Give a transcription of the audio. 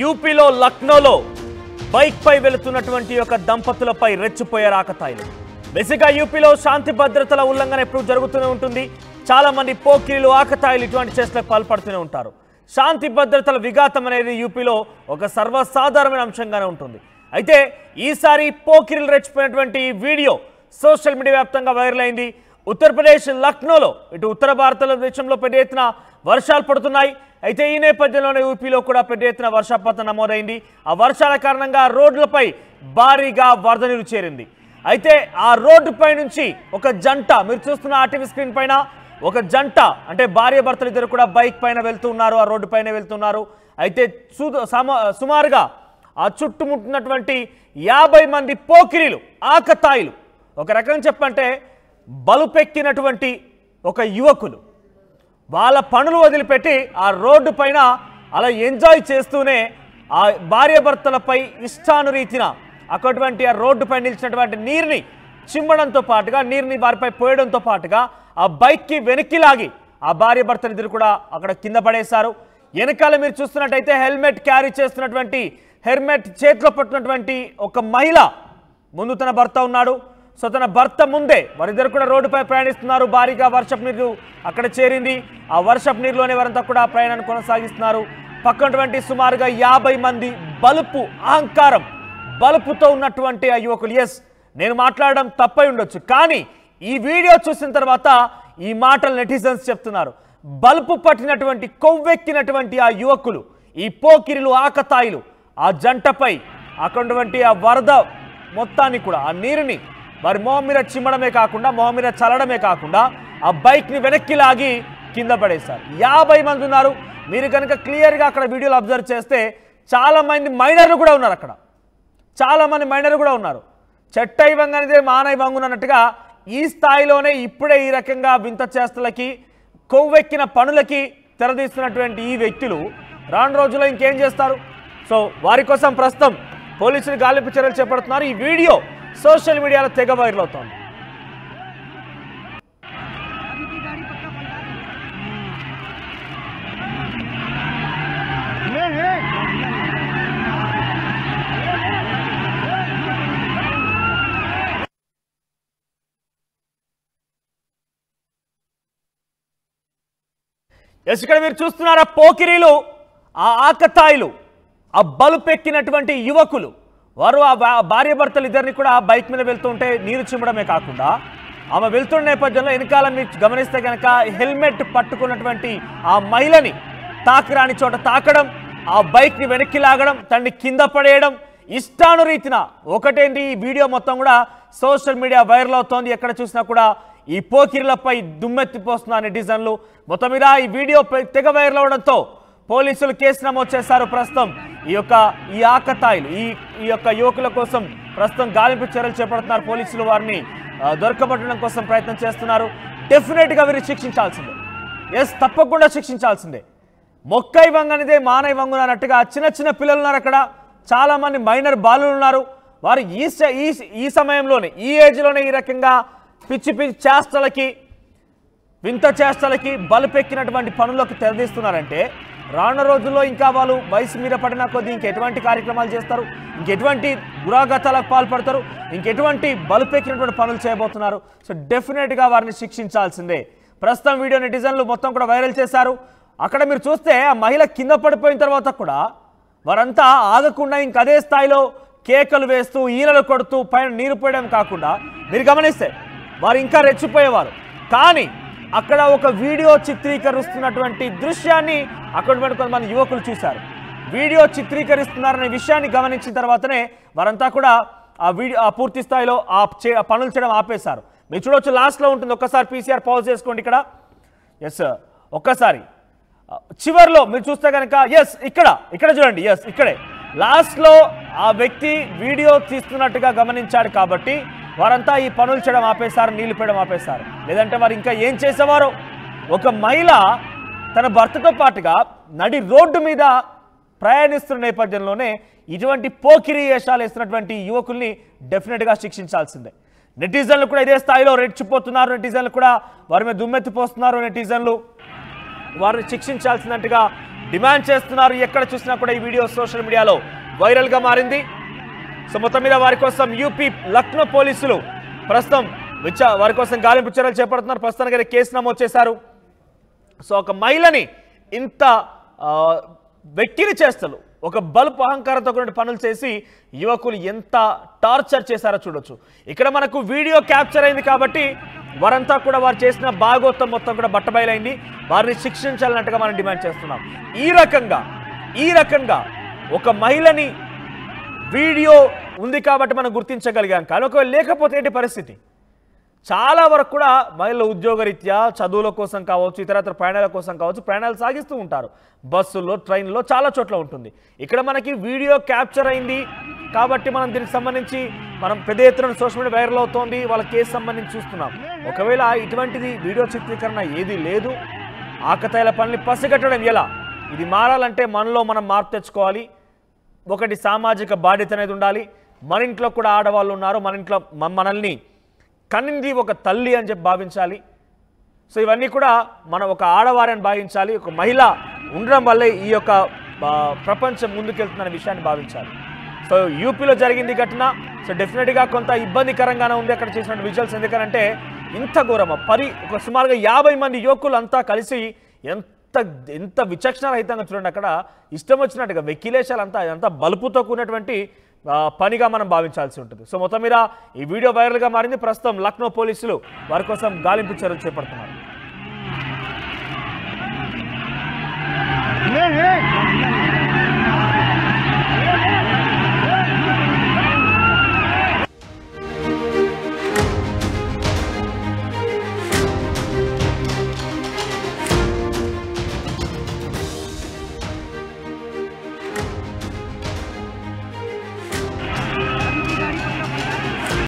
యూపీలో లక్నోలో బైక్ పై వెళుతున్నటువంటి ఒక దంపతులపై రెచ్చిపోయే రాకతాయిలు. బేసిక్గా యూపీలో శాంతి భద్రతల ఉల్లంఘన ఎప్పుడు జరుగుతూనే ఉంటుంది. చాలా మంది పోకిరీలు ఆకతాయిలు ఇటువంటి చేష్టలకు పాల్పడుతూనే ఉంటారు. శాంతి భద్రతల విఘాతం అనేది యూపీలో ఒక సర్వసాధారణమైన అంశంగానే ఉంటుంది. అయితే ఈసారి పోకిరీలు రెచ్చిపోయినటువంటి వీడియో సోషల్ మీడియా వ్యాప్తంగా వైరల్ అయింది. ఉత్తరప్రదేశ్ లక్నోలో ఇటు ఉత్తర భారతదేశంలో పెద్ద ఎత్తున వర్షాలు పడుతున్నాయి. అయితే ఈ నేపథ్యంలోనే యూపీలో కూడా పెద్ద ఎత్తున వర్షపాతం నమోదైంది. ఆ వర్షాల కారణంగా రోడ్లపై భారీగా వరద నీరు చేరింది. అయితే ఆ రోడ్డుపై నుంచి ఒక జంట మీరు చూస్తున్న ఆర్టీవీ స్క్రీన్ పైన ఒక జంట అంటే భార్య భర్తలు ఇద్దరు కూడా బైక్ పైన వెళ్తున్నారు ఆ రోడ్డు పైన వెళ్తున్నారు అయితే సుమారుగా ఆ చుట్టుముట్టినటువంటి యాభై మంది పోకిరీలు ఆకతాయిలు. ఒక రకం చెప్పంటే బలుపెక్కినటువంటి ఒక యువకులు. వాళ్ళ పనులు వదిలిపెట్టి ఆ రోడ్డు పైన అలా ఎంజాయ్ చేస్తూనే ఆ భార్యాభర్తలపై ఇష్టానురీతిన అక్కడటువంటి ఆ రోడ్డుపై నిలిచినటువంటి నీరుని చిమ్మడంతో పాటుగా నీరుని వారిపై పోయడంతో పాటుగా ఆ బైక్కి వెనక్కి లాగి ఆ భార్యాభర్తలు ఇద్దరు కూడా అక్కడ కింద పడేశారు. వెనకాల మీరు చూస్తున్నట్టయితే హెల్మెట్ క్యారీ చేస్తున్నటువంటి హెల్మెట్ చేతిలో పట్టినటువంటి ఒక మహిళ ముందు తన భర్త ఉన్నాడు. సో తన భర్త ముందే వారిద్దరు కూడా రోడ్డుపై ప్రయాణిస్తున్నారు. భారీగా వర్షపు నీరు అక్కడ చేరింది. ఆ వర్షపు నీరులోనే వారంతా కూడా ప్రయాణాన్ని కొనసాగిస్తున్నారు. పక్కనటువంటి సుమారుగా యాభై మంది బలుపు అహంకారం బలుపుతో ఉన్నటువంటి ఆ యువకులు. ఎస్ నేను మాట్లాడడం తప్పై ఉండొచ్చు. కానీ ఈ వీడియో చూసిన తర్వాత ఈ మాటలు నెటిజన్స్ చెప్తున్నారు. బలుపు పట్టినటువంటి కొవ్వెక్కినటువంటి ఆ యువకులు ఈ పోకిరిలు ఆకతాయిలు ఆ జంటపై అక్కడ ఆ వరద మొత్తాన్ని కూడా ఆ నీరుని వారి మొహం మీద చిమ్మడమే కాకుండా మొహం మీద చల్లడమే కాకుండా ఆ బైక్ని వెనక్కి లాగి కింద పడేశారు. యాభై మంది ఉన్నారు. మీరు కనుక క్లియర్గా అక్కడ వీడియోలు అబ్జర్వ్ చేస్తే చాలామంది మైనర్లు కూడా ఉన్నారు అక్కడ. చాలామంది మైనర్లు కూడా ఉన్నారు. చెట్టై వంగనిదే మానై వంగునన్నట్టుగా ఈ స్థాయిలోనే ఇప్పుడే ఈ రకంగా వింత చేస్తలకి కొవ్వెక్కిన పనులకి తెరదీస్తున్నటువంటి ఈ వ్యక్తులు రాను రోజుల్లో ఇంకేం చేస్తారు? సో వారి కోసం ప్రస్తుతం పోలీసులు గాలింపు చర్యలు చేపడుతున్నారు. ఈ వీడియో సోషల్ మీడియాలో తెగ వైరల్ అవుతోంది. ఎస్ ఇక్కడ మీరు చూస్తున్నారా పోకిరీలు ఆ ఆకతాయిలు ఆ బలుపెక్కినటువంటి యువకులు. వారు ఆ భార్య భార్యాభర్తలు ఇద్దరిని కూడా ఆ బైక్ మీద వెళ్తుంటే నీరు చిమ్మడమే కాకుండా ఆమె వెళ్తున్న నేపథ్యంలో వెనకాల మీరు గమనిస్తే కనుక హెల్మెట్ పట్టుకున్నటువంటి ఆ మహిళని తాకరాని చోట తాకడం ఆ బైక్ని వెనక్కి లాగడం తనని కింద పడేయడం ఇష్టానురీతిన ఒకటేంటి? ఈ వీడియో మొత్తం కూడా సోషల్ మీడియా వైరల్ అవుతోంది. ఎక్కడ చూసినా కూడా ఈ పోకిరిలపై దుమ్మెత్తిపోస్తున్న నెటిజన్లు మొత్తం మీద ఈ వీడియో తెగ వైరల్ అవడంతో పోలీసులు కేసు నమోదు చేశారు ప్రస్తుతం. ఈ యొక్క ఈ ఆకతాయిలు ఈ ఈ యొక్క యువకుల కోసం ప్రస్తుతం గాలింపు చర్యలు చేపడుతున్నారు పోలీసులు వారిని. దొరకబట్టడం కోసం ప్రయత్నం చేస్తున్నారు. డెఫినెట్గా వీరిని శిక్షించాల్సిందే. ఎస్ తప్పకుండా శిక్షించాల్సిందే. మొక్కై వంగనిదే మానై వంగున అన్నట్టుగా చిన్న చిన్న పిల్లలు ఉన్నారు అక్కడ. చాలామంది మైనర్ బాలులు ఉన్నారు. వారు ఈ ఈ ఈ సమయంలోనే ఈ ఏజ్లోనే ఈ రకంగా పిచ్చి పిచ్చి చేష్టలకి వింత చేష్టలకి బలుపెక్కినటువంటి పనులకు తెరదీస్తున్నారంటే రానున్న రోజుల్లో ఇంకా వాళ్ళు వయసు మీద పడిన కొద్దీ ఇంకెటువంటి కార్యక్రమాలు చేస్తారు? ఇంకెటువంటి గురాగతాలకు పాల్పడతారు? ఇంకెటువంటి బలుపెక్కినటువంటి పనులు చేయబోతున్నారు? సో డెఫినెట్గా వారిని శిక్షించాల్సిందే. ప్రస్తుతం వీడియో నెటిజన్లు మొత్తం కూడా వైరల్ చేశారు. అక్కడ మీరు చూస్తే ఆ మహిళ కింద పడిపోయిన తర్వాత కూడా వారంతా ఆగకుండా ఇంక అదే స్థాయిలో కేకలు వేస్తూ ఈలలు కొడుతూ పైన నీరు పోయడం కాకుండా మీరు గమనిస్తే వారు ఇంకా రెచ్చిపోయేవారు. కానీ అక్కడ ఒక వీడియో చిత్రీకరిస్తున్నటువంటి దృశ్యాన్ని అక్కడ కొంతమంది యువకులు చూశారు. వీడియో చిత్రీకరిస్తున్నారనే విషయాన్ని గమనించిన తర్వాతనే వారంతా కూడా ఆ వీడియో ఆ పూర్తి స్థాయిలో ఆ చే ఆ పనులు చేయడం ఆపేశారు. మీరు చూడవచ్చు లాస్ట్లో ఉంటుంది ఒక్కసారి పీసీఆర్ పాజ్ చేసుకోండి ఇక్కడ. ఎస్ ఒక్కసారి. చివరిలో చివర్లో మీరు చూస్తే కనుక ఎస్ ఇక్కడ ఇక్కడ చూడండి ఎస్ ఇక్కడే. లాస్ట్లో ఆ వ్యక్తి వీడియో తీస్తున్నట్టుగా గమనించాడు కాబట్టి వారంతా ఈ పనులు చేయడం ఆపేశారు నీళ్ళు పెట్టడం ఆపేశారు. లేదంటే వారు ఇంకా ఏం చేసేవారు? ఒక మహిళ తన భర్తతో పాటుగా నడి రోడ్డు మీద ప్రయాణిస్తున్న నేపథ్యంలోనే ఇటువంటి పోకిరి వేషాలు వేస్తున్నటువంటి యువకుల్ని డెఫినెట్గా శిక్షించాల్సిందే. నెటిజన్లు కూడా ఇదే స్థాయిలో రెచ్చిపోతున్నారు నెటిజన్లు కూడా వారి మీద దుమ్మెత్తిపోస్తున్నారు నెటిజన్లు. వారిని శిక్షించాల్సినట్టుగా డిమాండ్ చేస్తున్నారు. ఎక్కడ చూసినా కూడా ఈ వీడియో సోషల్ మీడియాలో వైరల్గా మారింది. సో మొత్తం మీద వారి కోసం యూపీ లక్నో పోలీసులు ప్రస్తుతం విచా వారి కోసం గాలింపు చర్యలు చేపడుతున్నారు. ప్రస్తుతానికి అయితే కేసు నమోదు చేశారు. సో ఒక మహిళని ఇంత వెక్కిరి చేస్తలు ఒక బల్బ్ అహంకారంతో కూడిన పనులు చేసి యువకులు ఎంత టార్చర్ చేశారో చూడొచ్చు. ఇక్కడ మనకు వీడియో క్యాప్చర్ అయింది కాబట్టి వారంతా కూడా వారు చేసిన భాగోత్వం మొత్తం కూడా బట్టబయలైంది. వారిని శిక్షించాలన్నట్టుగా మనం డిమాండ్ చేస్తున్నాం. ఈ రకంగా ఈ రకంగా ఒక మహిళని వీడియో ఉంది కాబట్టి మనం గుర్తించగలిగాం కానీ ఒకవేళ లేకపోతే ఏంటి పరిస్థితి? చాలా వరకు కూడా మహిళల ఉద్యోగరీత్యా చదువుల కోసం కావచ్చు ఇతరత్ర ప్రయాణాల కోసం కావచ్చు ప్రయాణాలు సాగిస్తూ ఉంటారు. బస్సుల్లో ట్రైన్లో చాలా చోట్ల ఉంటుంది. ఇక్కడ మనకి వీడియో క్యాప్చర్ అయింది కాబట్టి మనం దీనికి సంబంధించి మనం పెద్ద ఎత్తున సోషల్ మీడియా వైరల్ అవుతోంది. వాళ్ళ కేసు సంబంధించి చూస్తున్నాం. ఒకవేళ ఇటువంటిది వీడియో చిత్రీకరణ ఏది లేదు ఆకతాయిల పనులు పసిగట్టడం ఎలా? ఇది మారాలంటే మనలో మనం మార్పు తెచ్చుకోవాలి. ఒకటి సామాజిక బాధ్యత అనేది ఉండాలి. మన ఇంట్లో కూడా ఆడవాళ్ళు ఉన్నారు. మన ఇంట్లో మ- మనల్ని కన్నింది ఒక తల్లి అని చెప్పి భావించాలి. సో ఇవన్నీ కూడా మనం ఒక ఆడవారని భావించాలి. ఒక మహిళ ఉండడం వల్లే ఈ యొక్క ప్రపంచం ముందుకెళ్తుందనే విషయాన్ని భావించాలి. సో యూపీలో జరిగింది ఘటన. సో డెఫినెట్గా కొంత ఇబ్బందికరంగానే ఉంది అక్కడ చేసిన విజువల్స్. ఎందుకంటే ఇంత ఘోరమ? పరి ఒక సుమారుగా యాభై మంది యువకులు అంతా కలిసి ఎంత ఎంత ఎంత విచక్షణ రహితంగా చూడండి అక్కడ ఇష్టం వచ్చినట్టుగా వెక్కిలేశాలంతా అదంతా బలుపుతో కూడినటువంటి పనిగా మనం భావించాల్సి ఉంటుంది. సో మొత్తం మీద ఈ వీడియో వైరల్గా మారింది. ప్రస్తుతం లక్నో పోలీసులు వారి కోసం గాలింపు చర్యలు చేపడుతున్నారు.